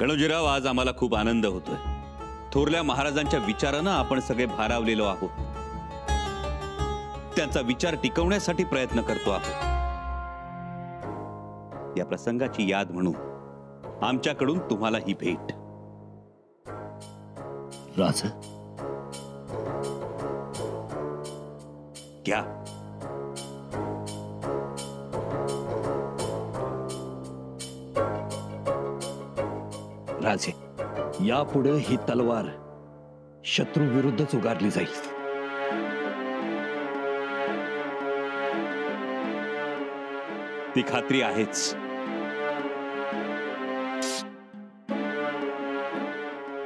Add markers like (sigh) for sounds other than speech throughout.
गणोजीराव आज आम्हाला खूप आनंद होतोय. थोरल्या महाराजांच्या विचारानं आपण सगळे भारावलेलो आहोत. त्यांचा विचार टिकवण्यासाठी प्रयत्न करतो आहोत. या प्रसंगाची याद म्हणून आमच्याकडून तुम्हाला ही भेट. राज? घ्या. राजे। यापुढे ही तलवार शत्रू विरुद्धच उगारली जाईल. ती खात्री आहेच.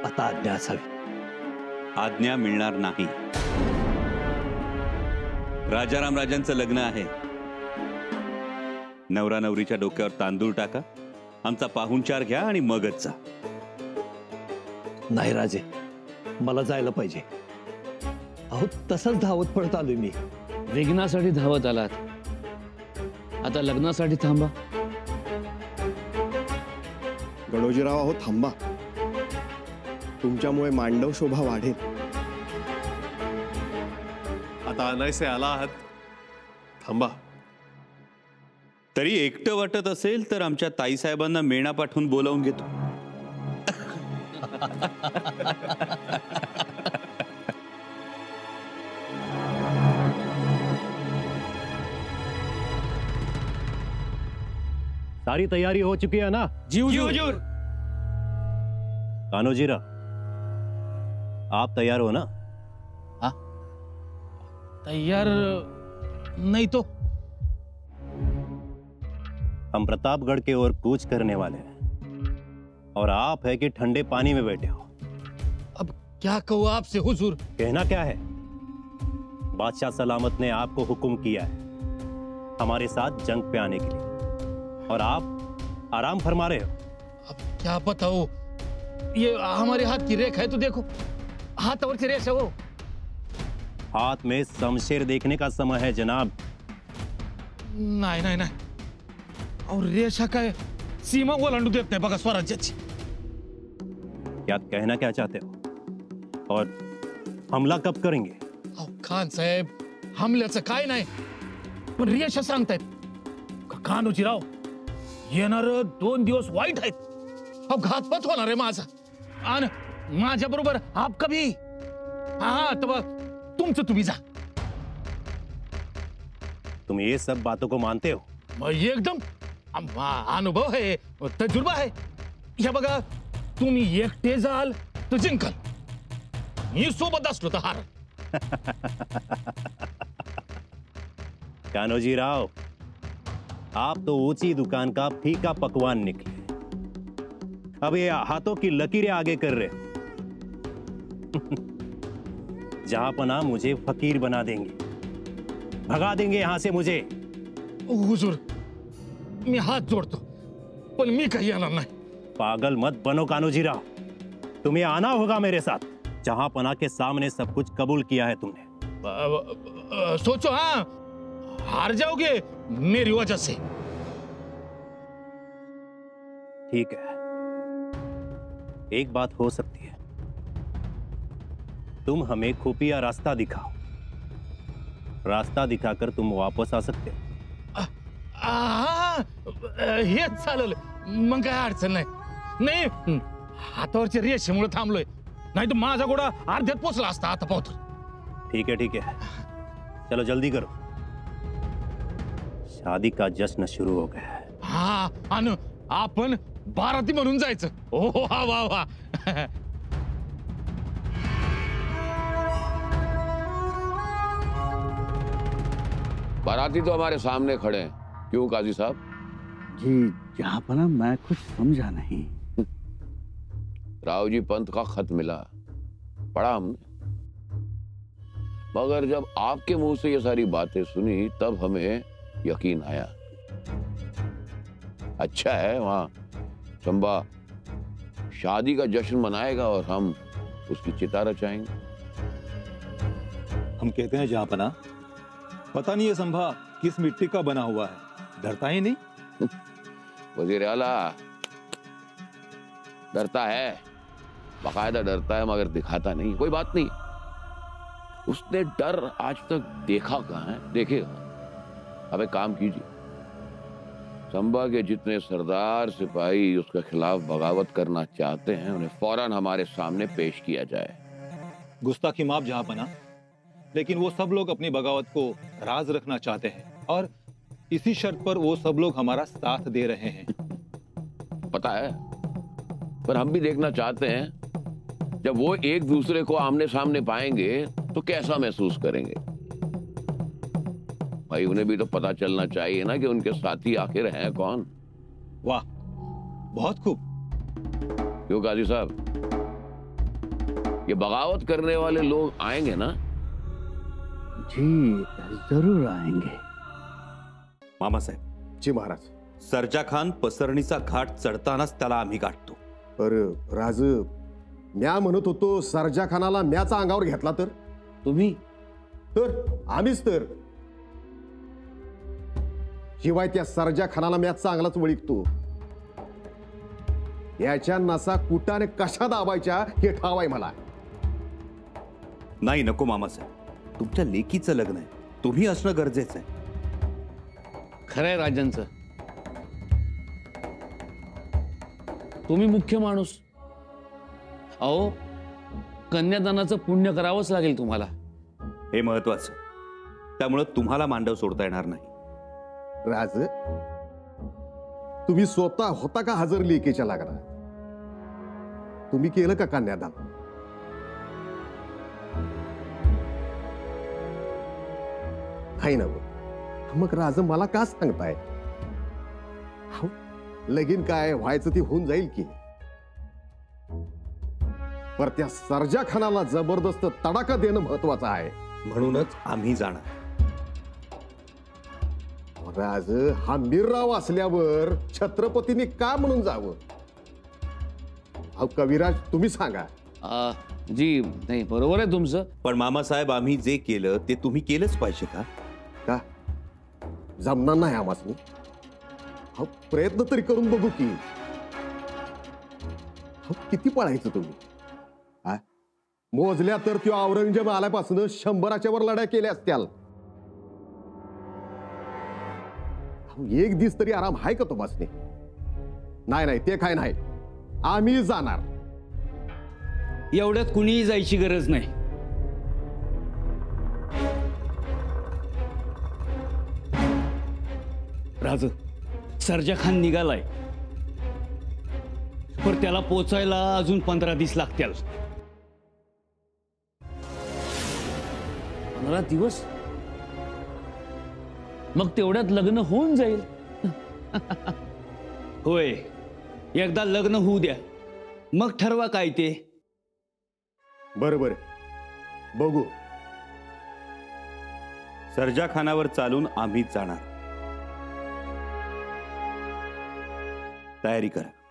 आता आज्ञा असावी. आज्ञा मिळणार नाही. राजाराम राजांचं लग्न आहे. नवरा नवरीच्या डोक्यावर तांदूळ टाका. आमचा पाहुणचार घ्या आणि मगच जा. नाही राजे. मला जायला पाहिजे. अहो तसंच धावत पडत आलोय मी. विघ्नासाठी धावत आलात. आता लग्नासाठी थांबा. गणोजीराव अहो थांबा. तुमच्यामुळे मांडव शोभा वाढेल. आता अनायसे आला आहात. थांबा. तरी एकटं वाटत असेल तर आमच्या ताईसाहेबांना मेणा पाठवून बोलावून घेतो. सारी तैयारी हो चुकी है ना? जी हुजूर। कानोजीरा आप तैयार हो ना? तैयार नहीं तो? हम प्रतापगढ़ के ओर कूच करने वाले हैं। और आप है कि ठंडे पानी में बैठे हो। अब क्या कहूँ आपसे हुजूर? कहना क्या है? बादशाह सलामत ने आपको हुक्म किया है हमारे साथ जंग पे आने के लिए। और आप आराम फरमा रहे हो। अब क्या बताओ ये हमारे हाथ की रेख है तो देखो। हाथ और की रेख है वो। हाथ में शमशेर देखने का समय है जनाब। नाही नाही नाही। और रेषा काय सीमा ओलांडू देत नाही बघा स्वराज्याची क्या कहना क्या चाहते हो? और हमला कब करेंगे? अहो खान साहेब हमल्याचं काय नाही। पण रेषा सांगतायत का कान्होजीराव येणार दोन दिवस वाईट आहेत। अहो घातपात होणार आहे माझा। आणि माझ्या बरोबर आप कभी हा तर बघ, तुमचं तुम्ही जा। तुम ये सब बातों को मानते हो? मग एकदम अम- अनुभव है तजुर्बा है ह्या बघा तुम्ही एकटे जाल तर जिंकाल। मी सोबत असलो तर हार। (laughs) कान्होजी राव आप तो ऊँची दुकान का फीका पकवान निकले। अब ये हाथों की लकीरें आगे कर रहे (laughs) जहाँ पना मुझे फकीर बना देंगे। भगा देंगे यहाँ से मुझे। हुजूर मी हात जोडतो पण मी काही येणार नाही। पागल मत बनो कान्होजी राव तुम्हें आना होगा मेरे साथ। जहाँ पना के सामने सब कुछ कबूल किया है तुमने। अ- अ- अ- सोचो हाँ। हार जाओगे मेरी वजह से। ठीक है। एक बात हो सकती है। तुम हमें खुफिया रास्ता दिखाओ। रास्ता दिखाकर तुम वापस आ सकते हो। आ, हेच चालेल मग काय अडचण नाही नाही हं, हातावरच्या रेषेमुळे थांबलोय नाही तर माझा घोडा अर्ध्यात पोचला असता आता पावतर ठीक है ठीक है। चलो जल्दी करो। शादी का जश्न शुरू हो गया है। हा आणि आपण बाराती म्हणून जायचं। ओ वा वा वा। बाराती तो हमारे सामने खड़े हैं। क्यों काजी साहब? जी यहाँ पर ना मैं कुछ समझा नहीं। राव जी पंत का खत मिला। पढ़ा हमने। मगर जब आपके मुँह से ये सारी बातें सुनी तब हमें यकीन आया। अच्छा है वहाँ चंबा शादी का जश्न मनाएगा और हम उसकी चिता रचाएँगे हम कहते हैं जहाँ पना पता नहीं ये संभा किस मिट्टी का बना हुआ है। डरता ही नहीं? (laughs) वज़ीर आला डरता है। बाकायदा डरता है मगर दिखाता नहीं कोई बात नहीं। उसने डर आज तक देखा कहाँ है? देखेगा अब एक काम कीजिए। संभा के जितने सरदार सिपाही उसके खिलाफ बगावत करना चाहते हैं उन्हें फ़ौरन हमारे सामने पेश किया जाए। गुस्ताखी माफ़ जहाँ बना लेकिन वो सब लोग अपनी बगावत को राज रखना चाहते हैं और इसी शर्त पर वो सब लोग हमारा साथ दे रहे हैं। पता है पर हम भी देखना चाहते हैं। जब वो एक दूसरे को आमने सामने पाएँगे तो कैसा महसूस करेंगे? भाई उन्हें भी तो पता चलना चाहिए ना कि उनके साथी आखिर हैं कौन। वाह बहुत खूब। क्यों काजी साहब? ये बगावत करने वाले लोग आएँगे ना? जी ज़रूर आएँगे। मामासाहेब जी महाराज। सरजा खान पसरणीचा घाट चढतानाच त्याला आम्ही गाठतो. पर राज म्या म्हणत होतो सरजा खानाला म्याचा अंगावर घेतला तर? तुम्ही? तर आम्हीच तर. शिवाय त्या सरजा खानाला म्या चांगलाच वळिकतो याच्या नसा कुटाने कशा दाबायच्या हे ठावाय मला. नाही नको मामासाहेब. तुमच्या लेकीचं लग्न आहे. तुम्ही असणं गरजेचं आहे. खरंय राजांचं तुम्ही मुख्य माणूस. अहो कन्यादानाचं पुण्य करावंच लागेल तुम्हाला. हे महत्वाचं त्यामुळं तुम्हाला मांडव सोडता येणार नाही. राज तुम्ही स्वतः होता का हजर लेकेच्या लागला तुम्ही केलं का कन्यादान? नाही ना बुवा. मग राज मला का सांगताय? लगीन काय व्हायचं ती होऊन जाईल की. पर त्या सर्जा खानाला जबरदस्त तडाखा देणं महत्वाचं आहे. म्हणूनच आम्ही जाणार. राज हा मीरराव असल्यावर छत्रपतींनी का म्हणून जावं? अहो कविराज तुम्ही सांगा. आ, जी नाही बरोबर आहे तुमचं. पण मामासाहेब आम्ही जे केलं ते तुम्ही केलंच पाहिजे का? का? जमणार नाही आम्हाला अहो प्रयत्न तरी करून बघू की. अहो, किती पळायचं तुम्ही? मोजल्या तर त्यो औरंगजेब आल्यापासून शंभराच्या वर लढ्या केल्या असत्याल. एक दिस तरी आराम आहे का तो बसने? नाही नाही ते काय नाही. आम्ही जाणार. एवढ्यात कुणीही जायची गरज नाही. राज सरजा खान निघालाय. पण त्याला पोचायला अजून पंधरा दिस लागतील पंधरा दिवस. मग तेवढ्यात लग्न होऊन जाईल. (laughs) होय. एकदा लग्न होऊ द्या. मग ठरवा काय ते. बरं बरं. बघू. सर्जा खानावर चालून आम्हीच जाणार. तयारी करा.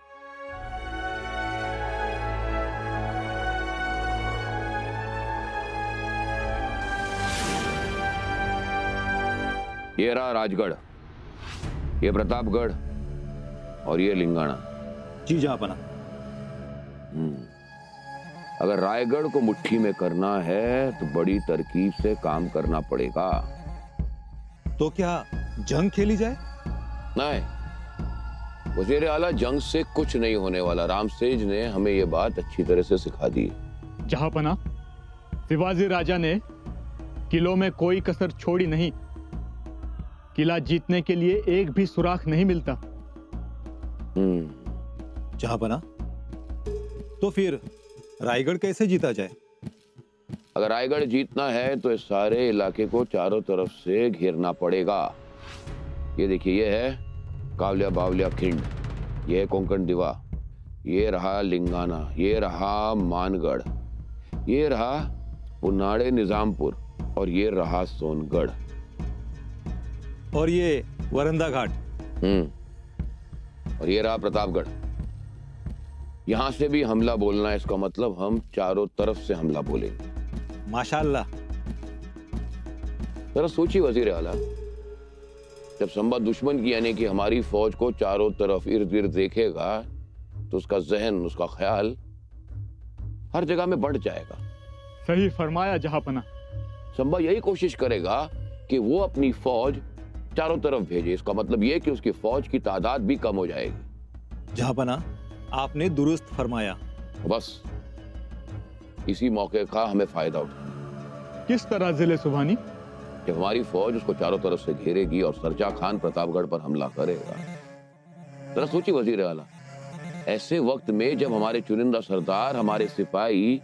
ये रहा राजगढ़ ये प्रतापगढ़ और ये लिंगाना जी जहाँ बना। अगर रायगढ़ को मुट्ठी में करना है तो बड़ी तरकीब से काम करना पड़ेगा। तो क्या जंग खेली जाए? नहीं वज़ीर आला जंग से कुछ नहीं होने वाला। राम सेज ने हमें ये बात अच्छी तरह से सिखा दी। जहापना शिवाजी राजा ने किलों में कोई कसर छोड़ी नहीं। किला जीतने के लिए एक भी सुराख नहीं मिलता। हम्म। जहाँ बना। तो फिर रायगढ़ कैसे जीता जाए? अगर रायगढ़ जीतना है तो इस सारे इलाके को चारों तरफ़ से घेरना पड़ेगा। ये देखिए ये है कावलिया बावलिया खिंड। ये है कोंकण दिवा। ये रहा लिंगाना। ये रहा मानगढ़। ये रहा पुनाड़े निजामपुर। और ये रहा सोनगढ़। और ये वरंदा घाट। हम्म। और ये रहा प्रतापगढ़। यहाँ से भी हमला बोलना है इसका मतलब हम चारों तरफ़ से हमला बोलेंगे। माशाल्लाह। जरा सोचिए वज़ीर आला जब संबा दुश्मन की यानी कि हमारी फौज को चारों तरफ़ इर्द गिर्द देखेगा तो उसका जहन उसका ख्याल हर जगह में बढ़ जाएगा। सही फरमाया जहापना संबा यही कोशिश करेगा कि वो अपनी फौज चारों तरफ़ भेजे। इसका मतलब ये कि उसकी फौज की तादाद भी कम हो जाएगी। जहापना आपने दुरुस्त फरमाया। बस। इसी मौके का हमें फ़ायदा उठाना किस तरह ज़िले सुबहानी जब हमारी फौज उसको चारों तरफ़ से घेरेगी और सरजा खान प्रतापगढ़ पर हमला करेगा। जरा सोचिए वज़ीर आला ऐसे वक्त में जब हमारे चुनिंदा सरदार हमारे सिपाही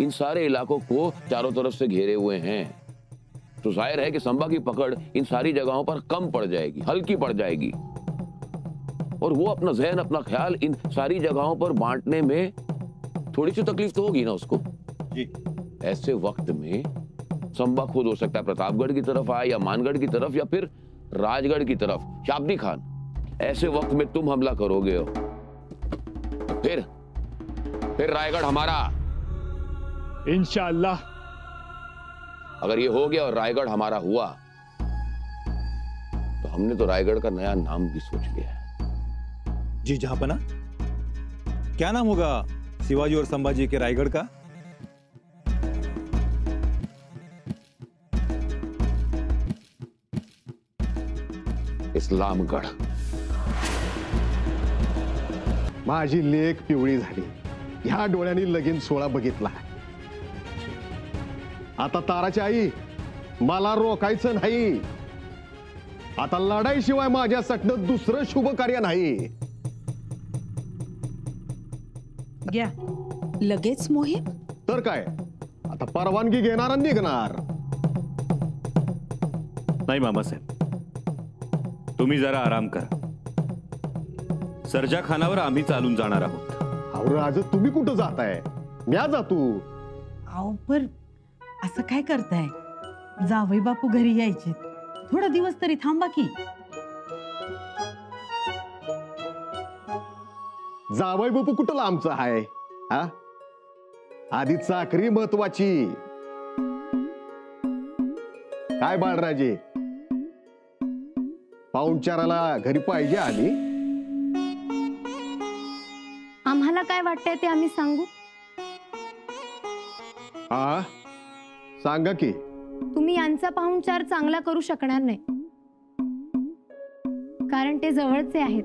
इन सारे इलाकों को चारों तरफ़ से घेरे हुए हैं तो ज़ाहिर है कि संबा की पकड़ इन सारी जगहों पर कम पड़ जाएगी हल्की पड़ जाएगी। और वो अपना जहन अपना ख्याल इन सारी जगहों पर बांटने में थोड़ी सी तकलीफ़ तो होगी ना उसको? जी। ऐसे वक्त में संबा खुद हो सकता है प्रतापगढ़ की तरफ़ आए या मानगढ़ की तरफ़ या फिर राजगढ़ की तरफ़। शाब्दी खान ऐसे वक्त में तुम हमला करोगे हो। फिर फिर रायगढ़ हमारा। इंशाअल्लाह अगर ये हो गया और रायगढ़ हमारा हुआ तो हमने तो रायगढ़ का नया नाम भी सोच लिया है। जी जहापना क्या नाम होगा शिवाजी और संभाजी के रायगढ़ का? इस्लामगढ़। माझी लेख पिवळी झाली. ह्या डोळ्यांनी लगीन सोळा बघितला. आता ताराची आई मला रोखायचं नाही. आता लढाईशिवाय माझ्यासाठी दुसरं शुभ कार्य नाही. घ्या. लगेच मोहीम? तर काय? आता परवानगी घेणार आणि निघणार. नाही मामासाहेब तुम्ही जरा आराम करा. सरजा खानावर आम्ही चालून जाणार आहोत. अहो राज तुम्ही कुठं जाताय? म्या जातो. अहो पर असं काय करताय? जावई बापू घरी यायचे थोडा दिवस तरी थांबा की. जावई बापू कुठं लांबचं आहे हा? आधी चाकरी महत्वाची. काय बाळराजे? पाहुणचाराला घरी पाहिजे आली आम्हाला काय वाटतंय ते आम्ही सांगू? हा सांगा की. तुम्ही यांचा पाहुणचार चांगला करू शकणार नाही. कारण ते जवळचे आहेत.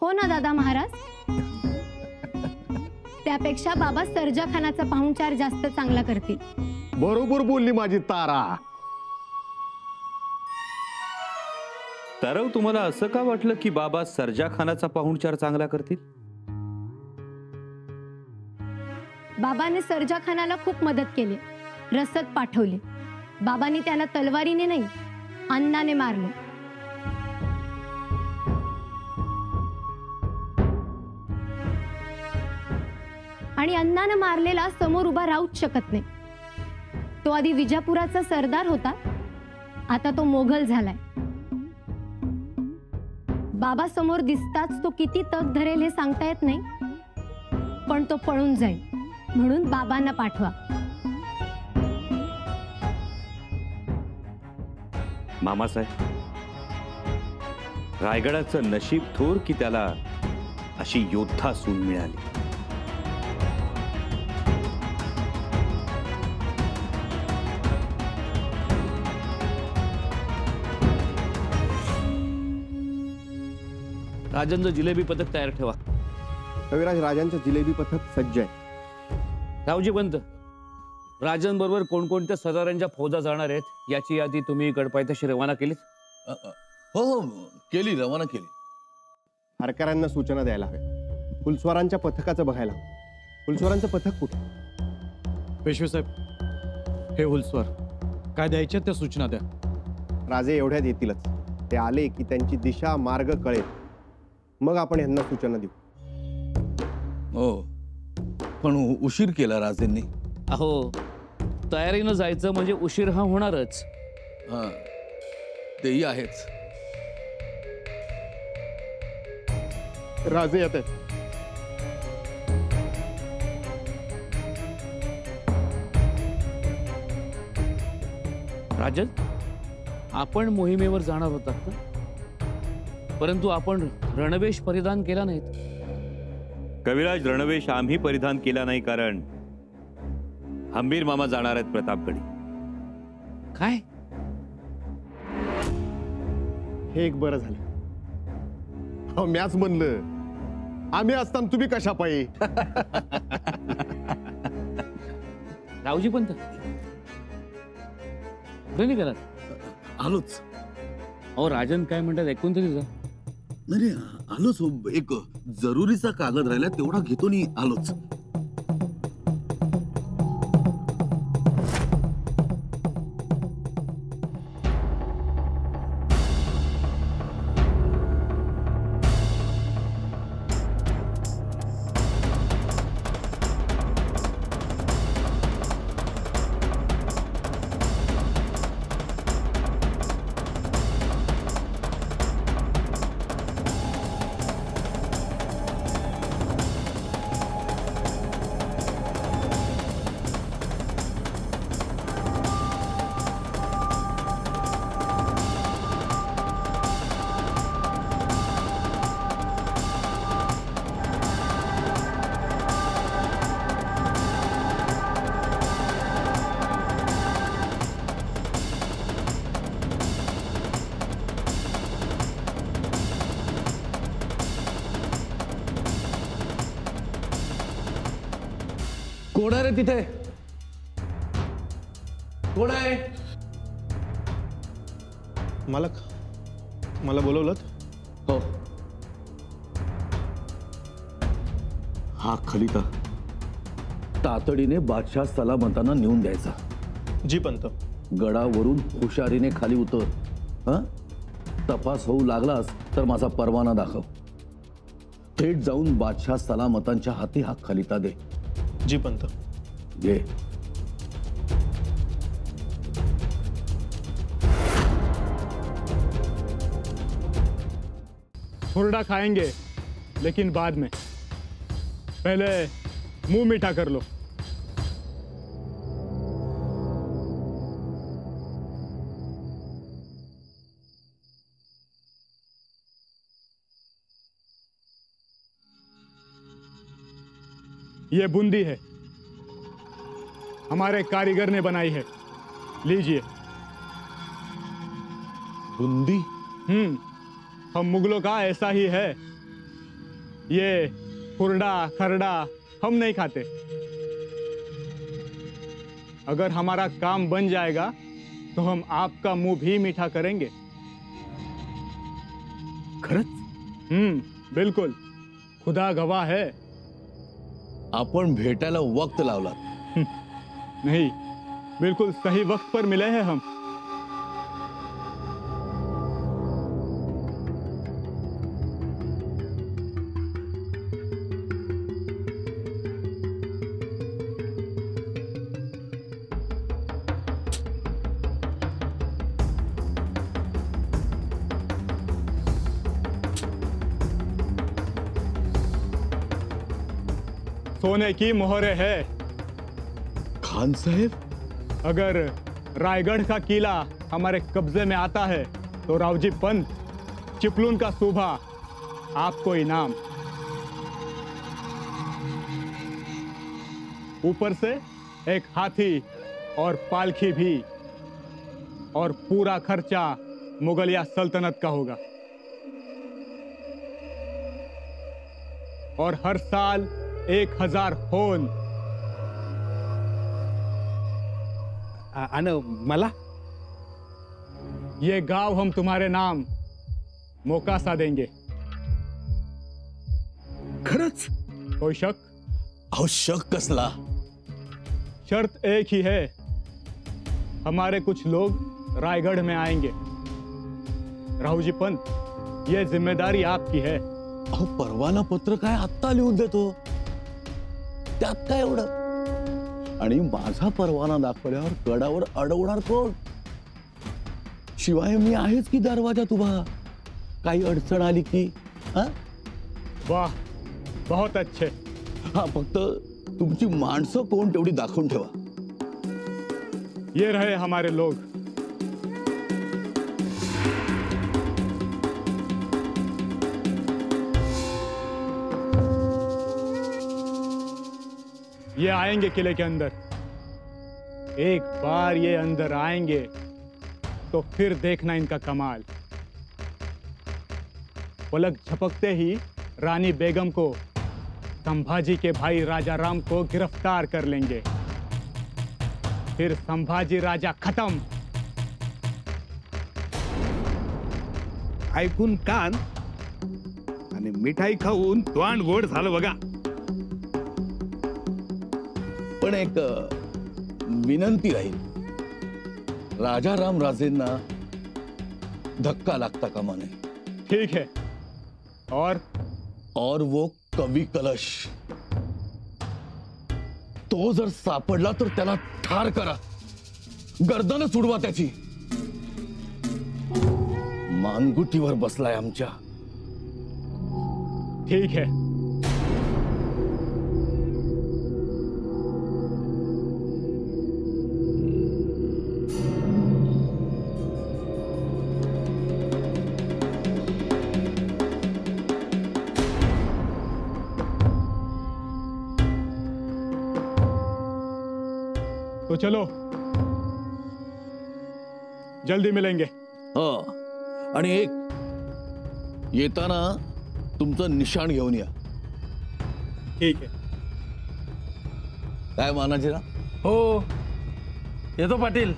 हो ना दादा महाराज? त्यापेक्षा बाबा सरजा खानाचा पाहुणचार जास्त चांगला करतील. बरोबर बोलली माझी तारा. तरव तुम्हाला असं का वाटलं की बाबा सरजा खानाचा पाहुणचार चांगला करतील? बाबाने सरजा खानाला खूप मदत केली. रसद पाठवले. बाबांनी त्याला तलवारीने नाही अन्नाने मारले. आणि अन्नानं मारलेला समोर उभा राहूच शकत नाही. तो आधी विजापुराचा सरदार होता. आता तो मोगल झालाय. बाबा समोर दिसताच तो किती तग धरेल हे सांगता येत नाही पण तो पळून जाईल. म्हणून बाबांना पाठवा. मामासाहेब रायगडाचं नशीब थोर की त्याला अशी योद्धा सून मिळाली. राजांचं जिलेबी पथक तयार ठेवा. कविराज राजांचं जिलेबी पथक सज्ज आहे. रावजी पंत राजांबरोबर कोणकोणत्या सरदारांच्या फौजा जाणार आहेत याची यादी तुम्ही गडपायथ्याशी रवाना केलीत? हो हो केली रवाना केली. हरकऱ्यांना सूचना द्यायला हव्या. फुलस्वारांच्या पथकाचं बघायला. फुलस्वारांचं पथक कुठे? पेशवेसाहेब हे हुलस्वर. काय द्यायच्या त्या सूचना द्या. राजे एवढ्यात येतीलच. ते आले की त्यांची दिशा मार्ग कळेल. मग आपण यांना सूचना देऊ. हो. पण उशीर केला राजेंनी. अहो तयारीनं जायचं म्हणजे उशीर हा होणारच. हा तेही आहेच. राजे येत. आहेत राजन आपण मोहिमेवर जाणार होतात ना परंतु आपण रणवेश परिधान केला नाहीत. कविराज रणवेश आम्ही परिधान केला नाही कारण हंबीर मामा जाणार आहेत प्रतापगडी. काय? हे एक बरं झालं. अहो म्याच म्हणलं आम्ही असताना तुम्ही कशा पायी? (laughs) रावजी नाही करत आलोच. अहो राजन काय म्हणतात ऐकून तरी जा नाही आलोच हो. एक जरुरीचा कागद राहिला तेवढा घेतो नि आलोच कोण आहे रे तिथे? कोण आहे? मालक मला बोलवलं हो. हा खलिता. तातडीने बादशाह सलामताना नेऊन द्यायचा. जी पंत. गडावरून हुशारीने खाली उतर. हं? तपास होऊ लागलास तर माझा परवाना दाखव. थेट जाऊन बादशाह सलामतांच्या हाती हा खलिता दे. जी पंत. घे थोड़ा खाएँगे लेकिन बाद में। पहले मुँह मीठा कर लो। ये बूंदी है। हमारे कारीगर ने बनाई है। लीजिए। बुंदी? हम्म हम मुगलों का ऐसा ही है। ये खुरडा खरडा हम नहीं खाते। अगर हमारा काम बन जाएगा तो हम आपका मुँह भी मीठा करेंगे। खरंच? हम्म बिल्कुल। खुदा गवाह है। आपण भेटायला वक्त लावला नहीं बिल्कुल सही वक्त पर मिले हैं हम। सोने की मोहरे है। खान साहेब? अगर रायगढ़ का किला हमारे कब्जे में आता है तो रावजी पंत, चिपलून का सूबा आपको इनाम। ऊपर से एक हाथी और पालखी भी, और पूरा खर्चा मुगलिया सल्तनत का होगा। और हर साल एक हज़ार होन आणि मला। ये गाँव हम तुम्हारे नाम मौका सा देंगे। खरंच? कोई शक? अहो शक कसला। शर्त एक ही है हमारे कुछ लोग रायगढ़ में आएँगे। राहू जी पंत ये ज़िम्मेदारी आपकी है। अहो परवाना पत्र काय आत्ता लिहून देतो त्यात काय एवढं आणि माझा परवाना दाखवल्यावर गडावर अडवणार कोण? शिवाय मी आहेच की दरवाजात उभा काही अडचण आली की हा? वाह बहुत अच्छे. हा फक्त तुमची माणसं कोण तेवढी दाखवून ठेवा. ये रहे हमारे लोग. ये आएँगे किले के अंदर। एक बार ये अंदर आएँगे तो फिर देखना इनका कमाल। पलक झपकते ही रानी बेगम को संभाजी के भाई राजा राम को गिरफ़्तार कर लेंगे। फिर संभाजी राजा खत्म। ऐकून कान आणि मिठाई खाऊन तोंड गोड झालं बघा. पण एक विनंती राहील. राजा राम राजेंना धक्का लागता कामा नये. ठीक है. और? और वो कवी कलश. तो जर सापडला तर त्याला ठार करा. गर्दन सोडवा त्याची. मानगुटीवर बसलाय आमच्या. ठीक है. चलो। जल्दी मिलेंगे। हा। आणि एक येताना तुमचं निशाण घेऊन या। ठीक आहे काय मानाजीरा हो येतो पाटील।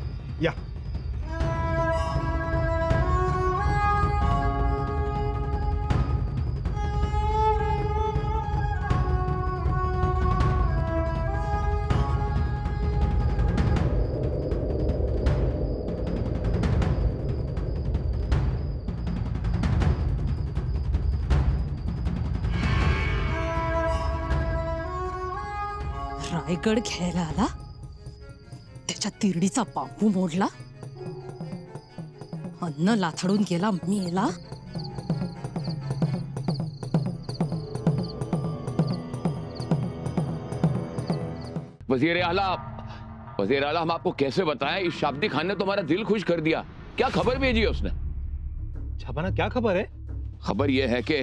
रायगड घ्यायला आला? त्याच्या तिरडीचा बांबू मोडला? अन्न लाथडून गेला मेला? वज़ीर आला वज़ीर आला हम आपको कैसे बताएँ? इस शाब्दी खान ने तुम्हारा दिल खुश कर दिया। क्या खबर भेजी है उसने? छापाना क्या खबर है? खबर यह है कि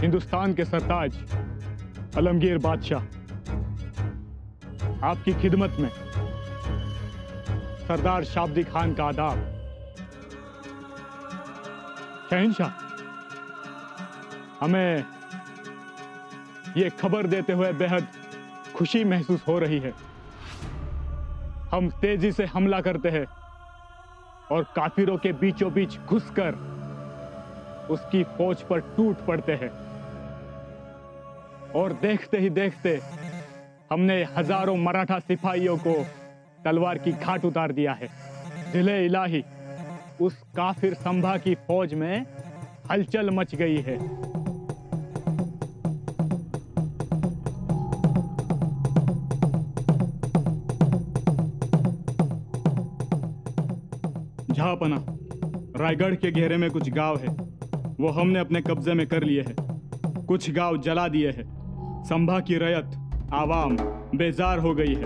हिंदुस्तान के सरताज, अलमगीर बादशाह, आपकी खिदमत में सरदार शाब्दी खान का आदाब। शहनशाह हमें ये खबर देते हुए बेहद खुशी महसूस हो रही है। हम तेज़ी से हमला करते हैं और काफिरों के बीचों बीच घुसकर उसकी फौज पर टूट पड़ते हैं। और देखते ही देखते हमने हज़ारों मराठा सिपाहियों को तलवार की घाट उतार दिया है। दिले इलाही, उस काफिर संभा की फौज में हलचल मच गई है। झापना, रायगढ़ के घेरे में कुछ गाँव है। वो हमने अपने कब्जे में कर लिए हैं। कुछ गाँव जला दिए हैं। संभा की रयत आवाम बेजार हो गई है।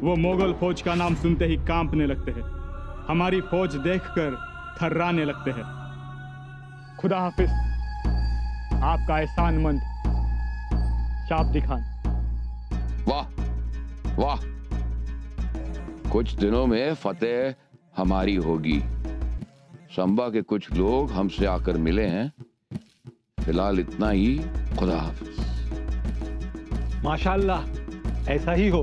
वो मोगल फौज का नाम सुनते ही कांपने लगते हैं। हमारी फौज देखकर थर्राने लगते हैं। खुदा हाफिज, आपका एहसान मंद। शाब्दी खान। वाह वाह। कुछ दिनों में फतेह हमारी होगी। संबा के कुछ लोग हमसे आकर मिले हैं। फ़िलहाल इतना ही। खुदा हाफिज। माशाल्लाह ऐसा ही हो।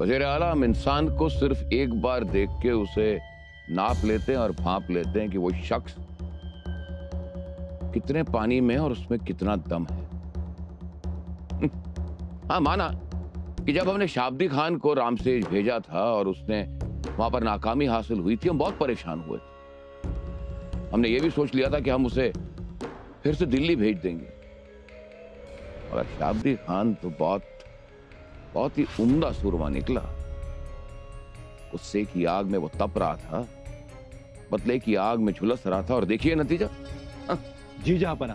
वज़ीर आला हम इंसान को सिर्फ़ एक बार देख के उसे नाप लेते हैं और भांप लेते हैं कि वो शख्स कितने पानी में और उसमें कितना दम है। (laughs) हाँ माना कि जब हमने शाब्दी खान को रामसेज भेजा था और उसने वहाँ पर नाकामी हासिल हुई थी हम बहुत परेशान हुए थे। हमने ये भी सोच लिया था कि हम उसे फिर से दिल्ली भेज देंगे। और शाब्दी खान तो बहुत बहुत ही उम्दा सुरमा निकला। गुस्से की आग में वो तप रहा था बदले की आग में झुलस रहा था और देखिए नतीजा। जी जहापना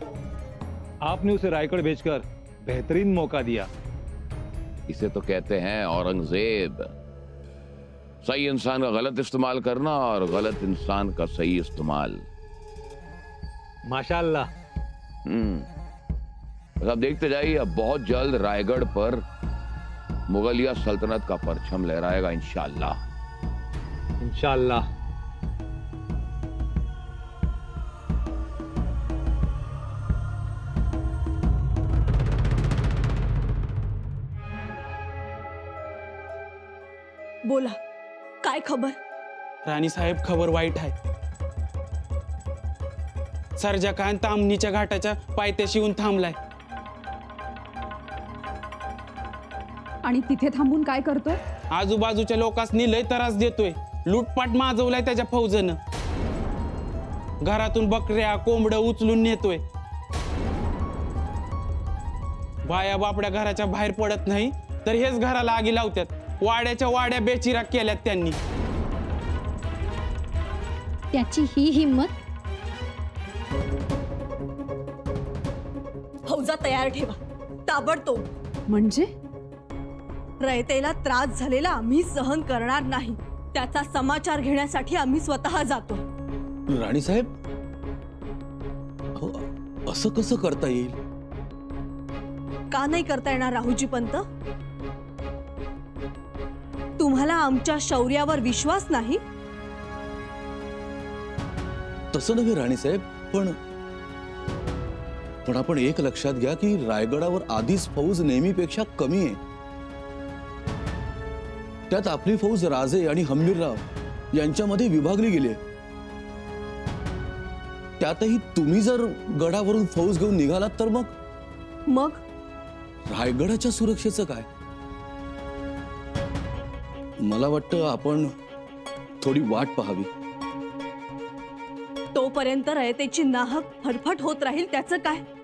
आपने उसे रायगढ़ भेजकर बेहतरीन मौका दिया। इसे तो कहते हैं औरंगज़ेब। सही इंसान का गलत इस्तेमाल करना और गलत इंसान का सही इस्तेमाल। माशाल्लाह। हम्म। बस आप देखते जाइए अब बहुत जल्द रायगढ़ पर मुगलिया सल्तनत का परचम लहराएगा इंशाल्लाह। इंशाल्लाह। बोला काय खबर? राणी साहेब खबर वाईट आहे. सर्जकांत तामणीच्या घाटाच्या पायथ्याशी येऊन थांबलाय. आणि तिथे थांबून काय करतोय? आजूबाजूच्या लोकांनी लय त्रास देतोय. लुटपाट माजवलाय त्याच्या फौजनं. घरातून बकऱ्या कोंबड्या उचलून नेतोय. बाया बापड्या घराच्या बाहेर पडत नाही तर हेच घराला आगी लावतात वाड्याच्या वाड्या बेचिरा केल्यात त्यांनी. त्याची ही हिंमत तयार ठेवा. ताबडतोब. म्हणजे? रयतेला त्रास झालेला आम्ही सहन करणार नाही. त्याचा समाचार घेण्यासाठी आम्ही स्वतः जातो. राणीसाहेब अहो, असं कसं करता येईल? का नाही करता येणार राहुजी पंत? तुम्हाला आमच्या शौर्यावर विश्वास नाही? तसं नव्हे राणीसाहेब पण पण आपण एक लक्षात घ्या की रायगडावर आधीच फौज नेहमीपेक्षा कमी आहे. त्यात आपली फौज राजे आणि हंबीरराव यांच्यामध्ये विभागली गेली. त्यातही तुम्ही जर गडावरून फौज घेऊन निघालात तर मग? मग? रायगडाच्या सुरक्षेचं काय? मला वाटतं आपण थोडी वाट पाहावी. तोपर्यंत रयतेची नाहक फटफट होत राहील त्याचं काय?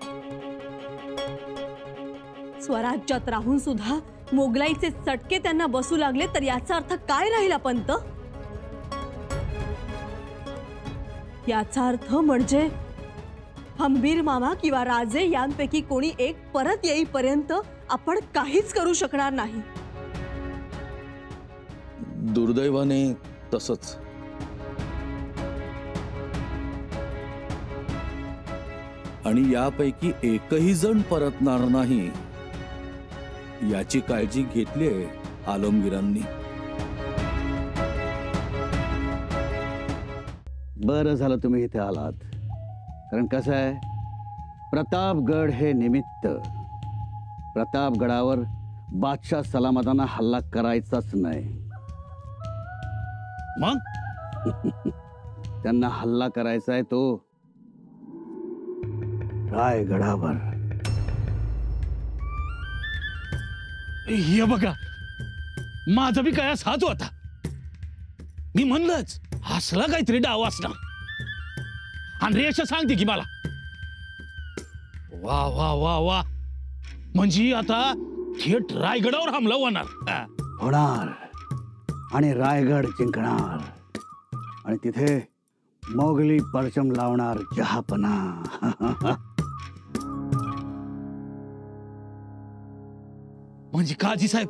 स्वराज्यात राहून सुद्धा मोगलाईचे चटके त्यांना बसू लागले तर याचा अर्थ काय राहिला पंत? याचा अर्थ म्हणजे हंबीर मामा किंवा राजे यांपैकी कोणी एक परत येईपर्यंत आपण काहीच करू शकणार नाही. दुर्दैवाने तसंच. आणि यापैकी एकही जण परतणार नाही. याची काळजी घेतली आहे आलमगिरांनी. बरं झालं तुम्ही इथे आलात. कारण कसं आहे? प्रतापगड हे निमित्त प्रतापगडावर बादशाह सलामताना हल्ला करायचाच नाही. मग? (laughs) त्यांना हल्ला करायचा आहे तो रायगडावर. हे बघा. माझा बी काय हाच होता. मी म्हणलंच हसला काहीतरी डाव असणार. आणि रेषा सांगते की मला. वा वा वा वा. म्हणजे आता थेट रायगडावर हमला होणार. होणार. आणि रायगड जिंकणार. आणि तिथे मोगली परचम लावणार जहापना. (laughs) म्हणजे काजी साहेब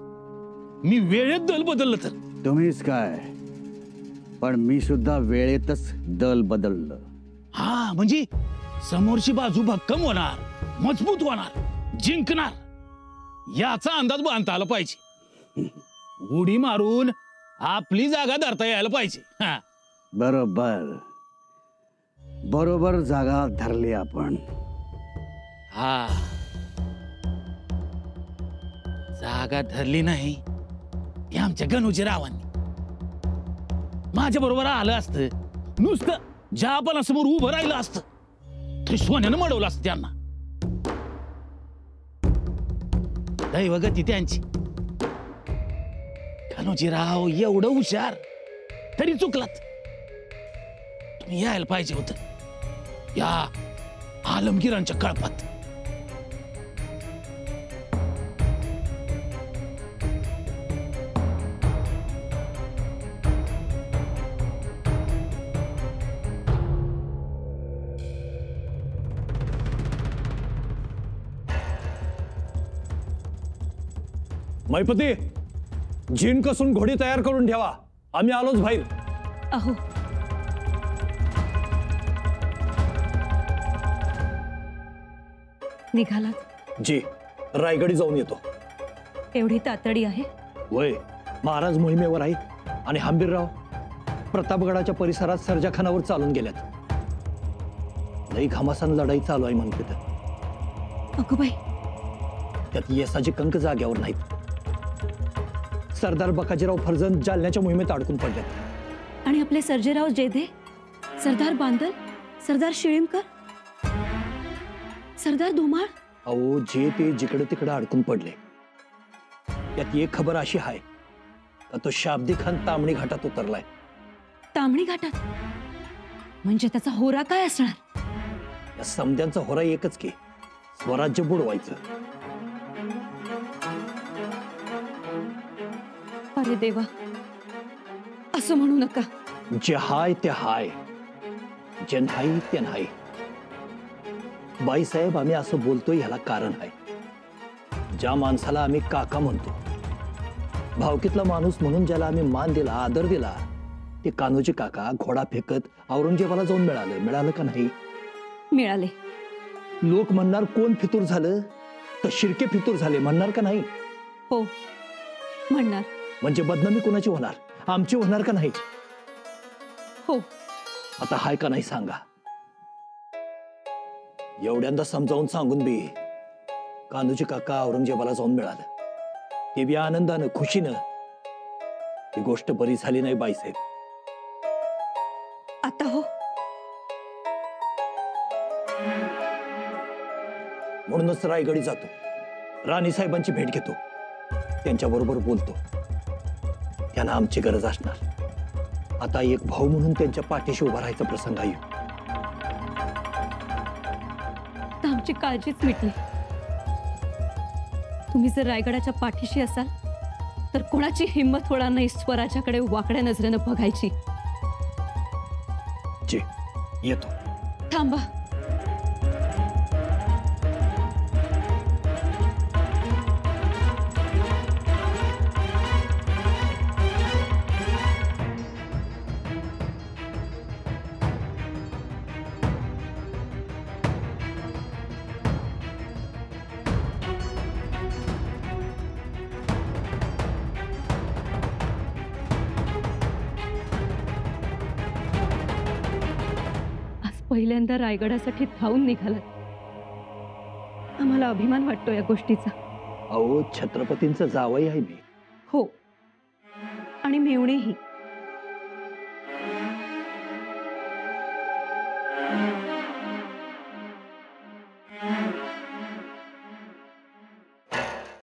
मी वेळेत दल बदललं तर? तुम्हीच काय? पण मी सुद्धा वेळेतच दल बदललं. हा म्हणजे समोरची बाजू भक्कम होणार मजबूत होणार जिंकणार. याचा अंदाज बांधता आला पाहिजे. उडी मारून आपली जागा धरता यायला पाहिजे. हा. बरोबर. बरोबर जागा धरली आपण. हा. जागा धरली नाही. हे आमच्या गणूजी रावांनी. माझ्या बरोबर आलं असतं. नुसतं ज्या समोर उभं राहिलं असतं. तरी सोन्यानं मडवलं असतं त्यांना. दैवगती त्यांची. गणूजीराव एवढं हुशार तरी चुकलात. तुम्ही यायला पाहिजे होत. या आलमगिरांच्या कळपात. मैपती झिन कसून घोडी तयार करून ठेवा. आम्ही आलोच बाहेर. अहो. निघालात? जी रायगडी जाऊन येतो. एवढी तातडी आहे? वय महाराज मोहिमेवर आहेत. आणि हंबीरराव प्रतापगडाच्या परिसरात सर्जाखानावर चालून गेल्यात. लई घामासान लढाई चालू आहे म्हणते तर अगो बाई. त्यात येसाचे कंक जाग्यावर नाहीत. सरदार बकाजीराव फर्जंद जालन्याच्या मोहिमेत अडकून पडल्यात आणि आपले सर्जेराव जेधे? सरदार बांदल? सरदार शिळीमकर? सरदार धुमाळ? अहो जे ते जिकडे तिकडे अडकून पडले. त्यात एक खबर अशी आहे का तो शाब्दी खान तांबणी घाटात उतरलाय. तांबडी घाटात? म्हणजे त्याचा होरा काय असणार? या समद्यांचा होरा एकच की स्वराज्य बुडवायचं. अरे देवा। असं म्हणू नका। जे हाय ते हाय जे नाही ते नाही। बाईसाहेब आम्ही असं बोलतोय ह्याला कारण आहे। ज्या माणसाला आम्ही काका म्हणतो भावकीतला माणूस म्हणून ज्याला आम्ही मान दिला आदर दिला ते कान्होजी काका घोडा फेकत औरंगजेबाला जाऊन मिळालं. मिळालं का नाही? मिळाले। लोक म्हणणार कोण फितूर झालं? तर शिर्के फितूर झाले. म्हणणार का नाही? हो म्हणणार. म्हणजे बदनामी कोणाची होणार? आमची होणार का नाही? हो. आता हाय का नाही सांगा. एवढ्यांदा समजावून सांगून बी कान्होजी काका औरंगजेबाला जाऊन मिळालं. ते बी आनंदानं खुशीनं ही गोष्ट बरी झाली नाही बाईसाहेब आता हो. म्हणूनच रायगडी जातो. राणी साहेबांची भेट घेतो. त्यांच्याबरोबर बोलतो. त्यांना आमची गरज असणार. आता एक भाऊ म्हणून त्यांच्या पाठीशी उभा राहायचा प्रसंग आता आमची काळजीच मिटली. तुम्ही जर रायगडाच्या पाठीशी असाल तर कोणाची हिंमत होणार नाही स्वराज्याकडे वाकड्या नजरेनं बघायची. जी येतो. थांबा. रायगडासाठी धावून निघालात. आम्हाला अभिमान वाटतो या गोष्टीचा. अहो छत्रपतींचं जावई आहे मी. हो. आणि मेवणेही